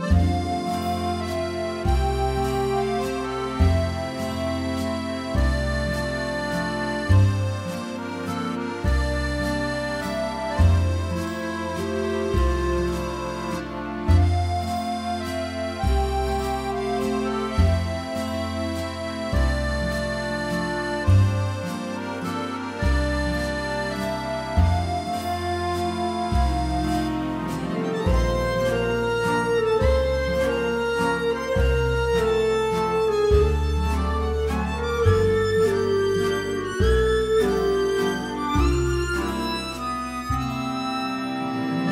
Bye.